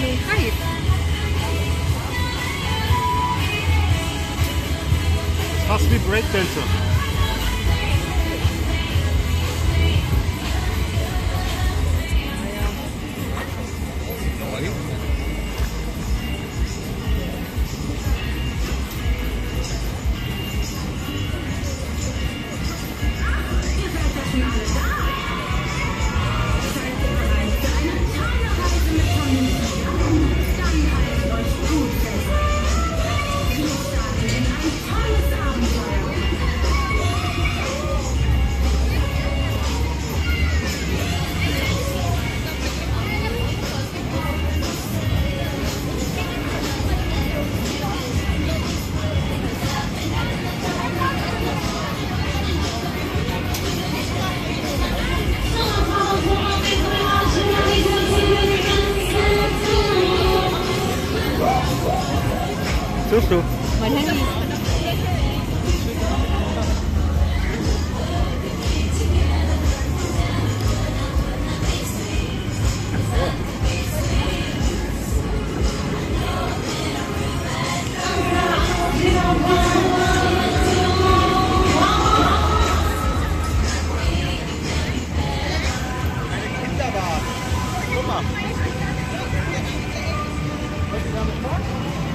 me height. Must be break dancer. Du? Mein Handy. Guck mal. Was ist damit vor?